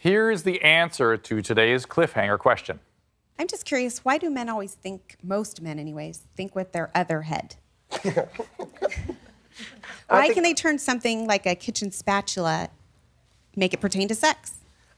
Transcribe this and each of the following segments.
Here's the answer to today's cliffhanger question. I'm just curious, why do men always think, most men anyways, think with their other head? why think- can they turn something like a kitchen spatula, make it pertain to sex?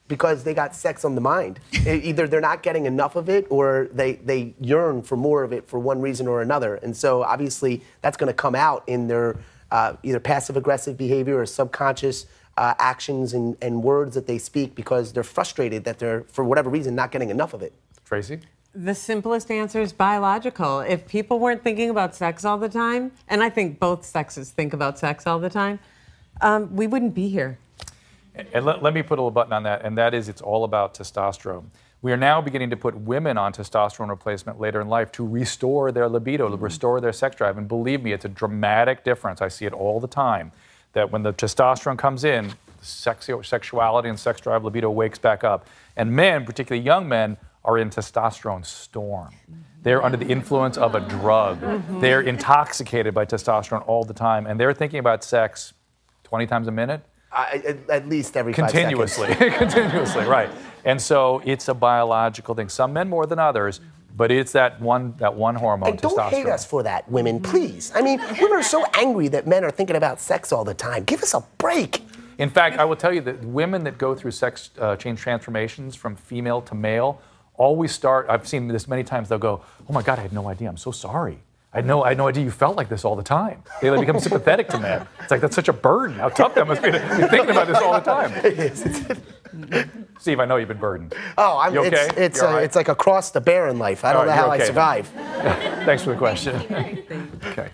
because they got sex on the mind. Either they're not getting enough of it or they, they yearn for more of it for one reason or another. And so obviously that's going to come out in their uh, either passive aggressive behavior or subconscious uh, actions and, and words that they speak because they're frustrated that they're, for whatever reason, not getting enough of it. Tracy? The simplest answer is biological. If people weren't thinking about sex all the time, and I think both sexes think about sex all the time, um, we wouldn't be here. And let, let me put a little button on that, and that is it's all about testosterone. We are now beginning to put women on testosterone replacement later in life to restore their libido, to restore their sex drive. And believe me, it's a dramatic difference. I see it all the time. That when the testosterone comes in, sexu- sexuality and sex drive libido wakes back up. And men, particularly young men, are in testosterone storm. They're under the influence of a drug. Mm-hmm. They're intoxicated by testosterone all the time, and they're thinking about sex 20 times a minute I, at, at least every five seconds. continuously continuously right and so it's a biological thing some men more than others but it's that one that one hormone And don't testosterone hate us for that, women, please. I mean, women are so angry that men are thinking about sex all the time. Give us a break. in fact i will tell you that women that go through sex uh, change transformations from female to male always start i've seen this many times they'll go oh my god i had no idea i'm so sorry I had no, I had no idea you felt like this all the time. They like, become sympathetic to men. It's like that's such a burden. How tough that must be to be thinking about this all the time. Steve, I know you've been burdened. Oh, I'm, You okay? it's, it's, You all uh, right? it's like across the bear in life. I don't All know right, how you're I survive. Thanks for the question. okay.